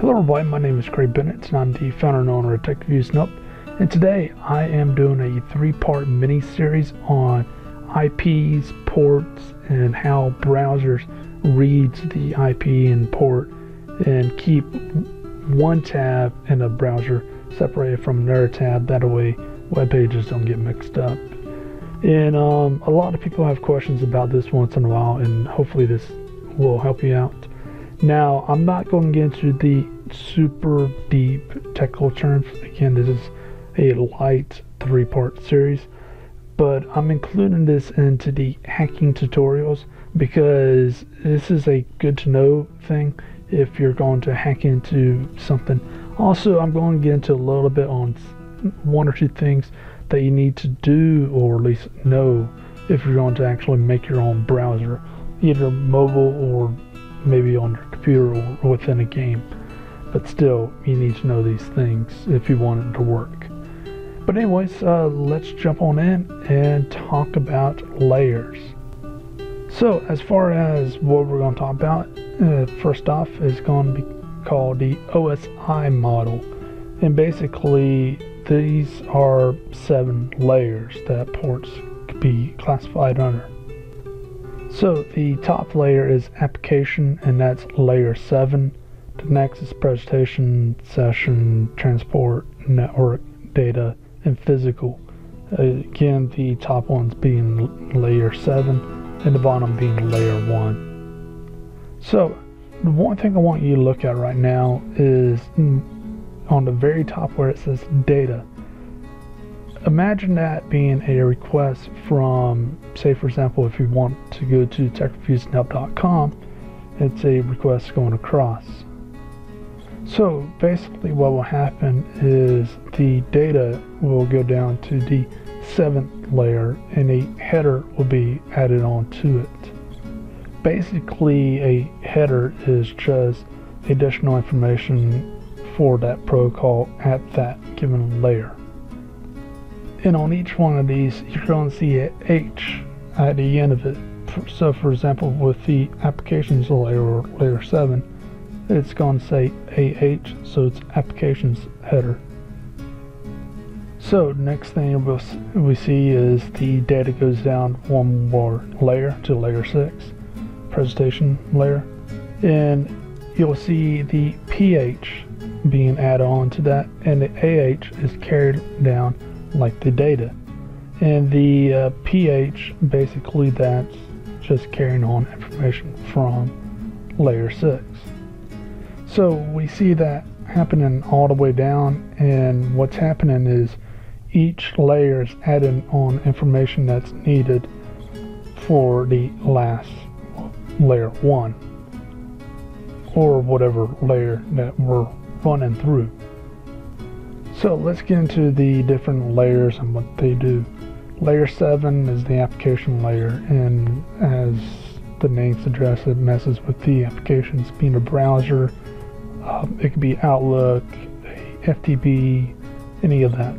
Hello everybody, my name is Craig Bennett and I'm the founder and owner of TechReviewsAndHelp and today I am doing a three-part mini-series on IPs, ports, and how browsers reads the IP and port and keep one tab in a browser separated from another tab that way web pages don't get mixed up. And um, a lot of people have questions about this once in a while and hopefully this will help you out. Now, I'm not going to get into the super deep technical terms. Again, this is a light three part series, but I'm including this into the hacking tutorials because this is a good to know thing if you're going to hack into something. Also, I'm going to get into a little bit on one or two things that you need to do or at least know if you're going to actually make your own browser, either mobile or maybe on your computer or within a game. But still, you need to know these things if you want it to work. But anyways, uh, let's jump on in and talk about layers. So as far as what we're going to talk about, uh, first off is going to be called the OSI model. And basically, these are seven layers that ports could be classified under. So the top layer is application and that's layer 7. The next is presentation, session, transport, network, data, and physical. Again, the top ones being layer 7 and the bottom being layer 1. So the one thing I want you to look at right now is mm, on the very top where it says data imagine that being a request from, say, for example, if you want to go to techreviewsandhelp.com, it's a request going across. So basically, what will happen is the data will go down to the seventh layer and a header will be added on to it. Basically, a header is just additional information for that protocol at that given layer and on each one of these you're going to see a H at the end of it. So for example with the applications layer layer 7 it's going to say AH so it's applications header. So next thing we see is the data goes down one more layer to layer 6 presentation layer and you'll see the PH being added on to that and the AH is carried down like the data. And the uh, PH, basically that's just carrying on information from layer 6. So we see that happening all the way down and what's happening is each layer is adding on information that's needed for the last layer 1 or whatever layer that we're running through. So let's get into the different layers and what they do. Layer 7 is the application layer and as the name suggests it messes with the applications being a browser. Um, it could be Outlook, FTP, any of that.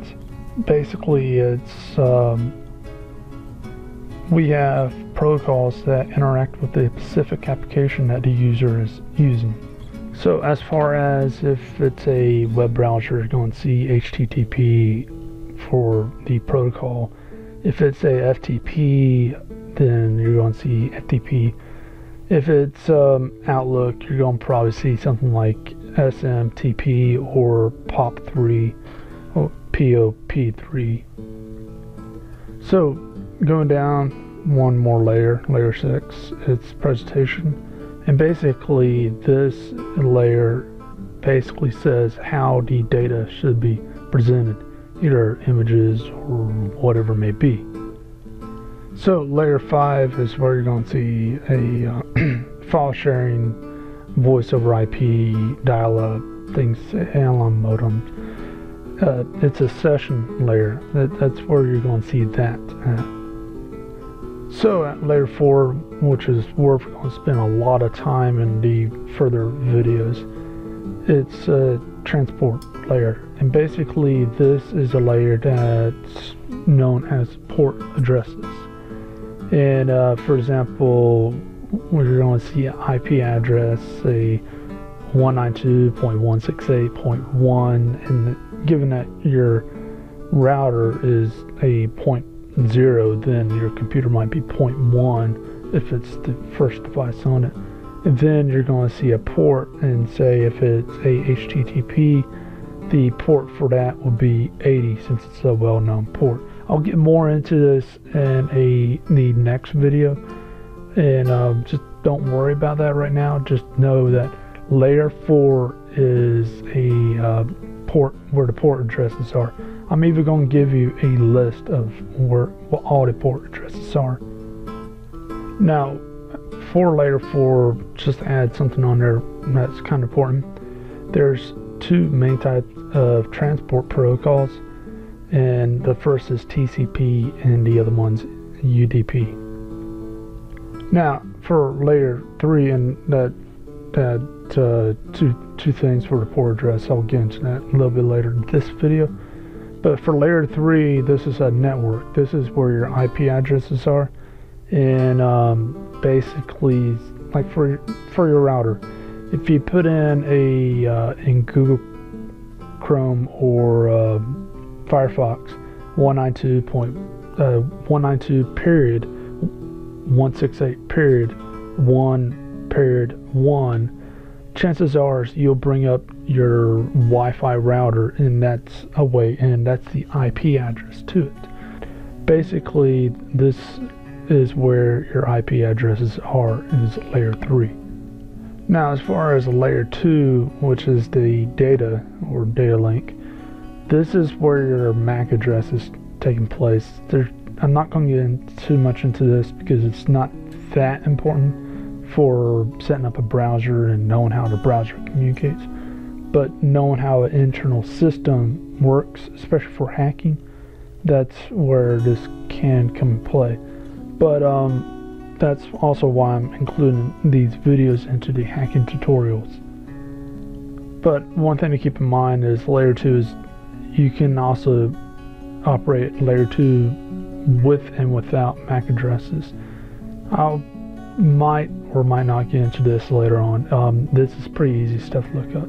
Basically it's um, we have protocols that interact with the specific application that the user is using. So as far as if it's a web browser, you're going to see HTTP for the protocol. If it's a FTP, then you're going to see FTP. If it's um, Outlook, you're going to probably see something like SMTP or POP3 or POP3. So going down one more layer, layer 6, it's presentation and basically this layer basically says how the data should be presented, either images or whatever may be. So layer 5 is where you're going to see a uh, file sharing, voice over IP, dial-up, things, analog modems. Uh, it's a session layer. That, that's where you're going to see that. Uh, so at layer 4, which is where we're going to spend a lot of time in the further videos, it's a transport layer. And basically this is a layer that's known as port addresses. And uh, for example, we're going to see an IP address, say 192.168.1 and given that your router is a point zero then your computer might be point one if it's the first device on it. And then you're going to see a port and say if it's a HTTP the port for that will be 80 since it's a well-known port. I'll get more into this in a the next video. And um, just don't worry about that right now. Just know that layer 4 is a uh, port where the port addresses are. I'm even going to give you a list of where all the port addresses are now for layer 4 just add something on there that's kind of important there's two main types of transport protocols and the first is TCP and the other one's UDP now for layer 3 and that that uh, two two things for the port address I'll get into that a little bit later in this video. But for layer 3 this is a network. This is where your IP addresses are and um, basically like for for your router if you put in a uh, in Google Chrome or uh, Firefox 192.192 uh, period 168 period 1 period 1 chances are you'll bring up your Wi-Fi router and that's a way and that's the IP address to it. Basically this is where your IP addresses are is layer 3. Now as far as layer 2 which is the data or data link this is where your MAC address is taking place. There, I'm not going to get in too much into this because it's not that important for setting up a browser and knowing how the browser communicates but knowing how an internal system works especially for hacking that's where this can come play but um, that's also why I'm including these videos into the hacking tutorials. But one thing to keep in mind is layer 2 is you can also operate layer 2 with and without MAC addresses. I might or might not get into this later on. Um, this is pretty easy stuff to look up.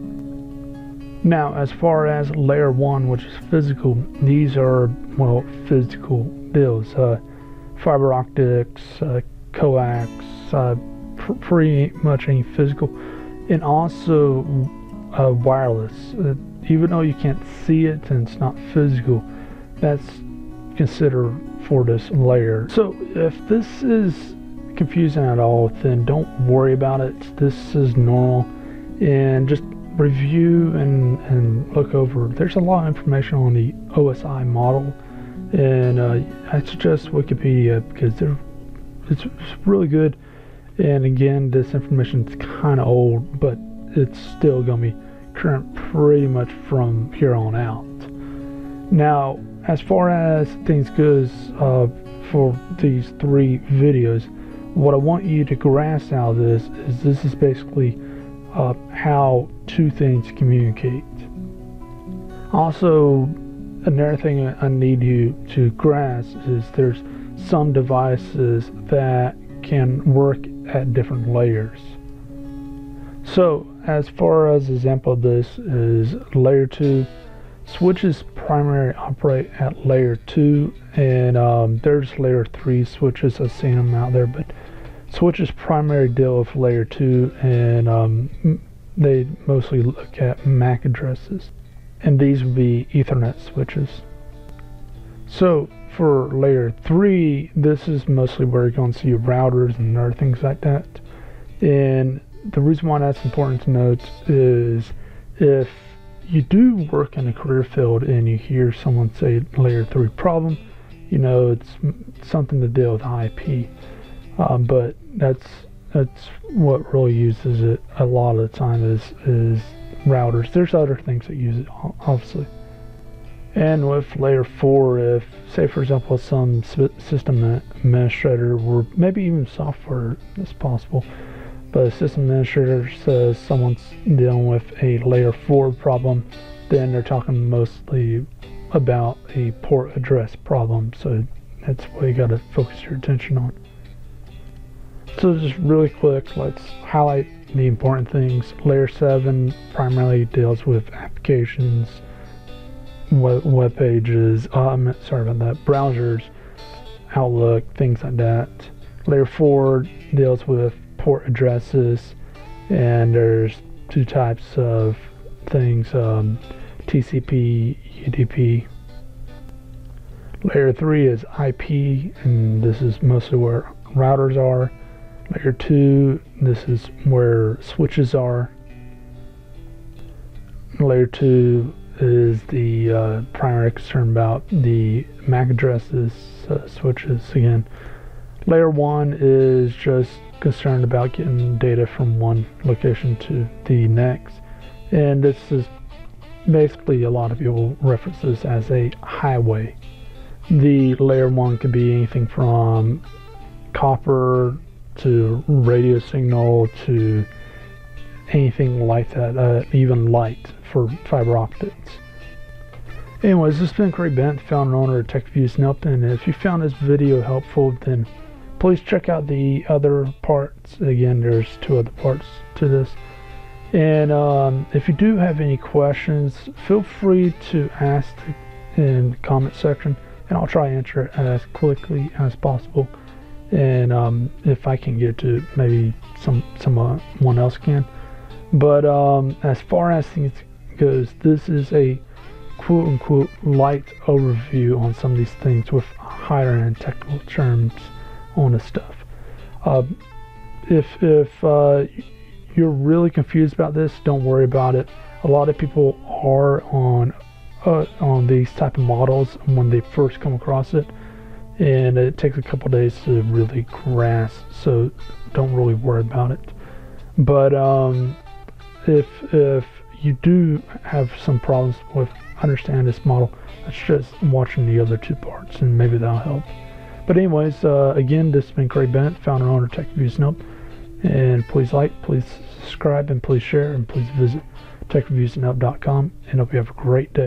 Now, as far as layer 1, which is physical, these are, well, physical deals. Uh, fiber optics, uh, coax, uh, pr- pretty much any physical, and also uh, wireless. Uh, even though you can't see it and it's not physical, that's considered for this layer. So if this is confusing at all, then don't worry about it. This is normal, and just review and, and look over. There's a lot of information on the OSI model and uh, I suggest Wikipedia because it's, it's really good. And again, this information is kind of old, but it's still gonna be current pretty much from here on out. Now, as far as things goes uh, for these three videos, what I want you to grasp out of this is this is basically uh, how two things communicate. Also, another thing I need you to grasp is there's some devices that can work at different layers. So as far as example this is layer 2 switches primarily operate at layer 2 and um, there's layer 3 switches I've seen them out there but switches primary deal with layer 2 and um, they mostly look at MAC addresses and these would be Ethernet switches. So for layer 3, this is mostly where you're going to see your routers and other things like that. And the reason why that's important to note is if you do work in a career field and you hear someone say layer 3 problem, you know it's something to deal with IP. Um, but that's that's what really uses it a lot of the time is is routers. There's other things that use it, obviously. And with layer 4, if, say for example, some system administrator or maybe even software is possible, but a system administrator says someone's dealing with a layer 4 problem, then they're talking mostly about a port address problem. So that's what you got to focus your attention on. So just really quick, let's highlight the important things. Layer 7 primarily deals with applications, web, web pages, um, sorry about that, browsers, Outlook, things like that. Layer 4 deals with port addresses, and there's two types of things um, TCP, UDP. Layer 3 is IP, and this is mostly where routers are. Layer 2, this is where switches are. Layer 2 is the uh, primary concern about the MAC addresses, uh, switches again. Layer 1 is just concerned about getting data from one location to the next. And this is basically a lot of people reference this as a highway. The layer 1 could be anything from copper to radio signal to anything like that, uh, even light for fiber optics. Anyways, this has been Craig Bent, founder and owner of TechViews Nup, and if you found this video helpful, then please check out the other parts. Again, there's two other parts to this. And um, if you do have any questions, feel free to ask in the comment section, and I'll try to answer it as quickly as possible and um, if I can get to maybe some someone else can. But um, as far as things goes, this is a quote unquote light overview on some of these things with higher end technical terms on the stuff. Uh, if if uh, you're really confused about this, don't worry about it. A lot of people are on uh, on these type of models when they first come across it and it takes a couple days to really grasp so don't really worry about it. But um, if if you do have some problems with understanding this model let's just watching the other two parts and maybe that'll help. But anyways uh, again this has been Craig Bennett founder and owner of TechReviewsAndHelp and please like please subscribe and please share and please visit techreviewsandhelp.com and hope you have a great day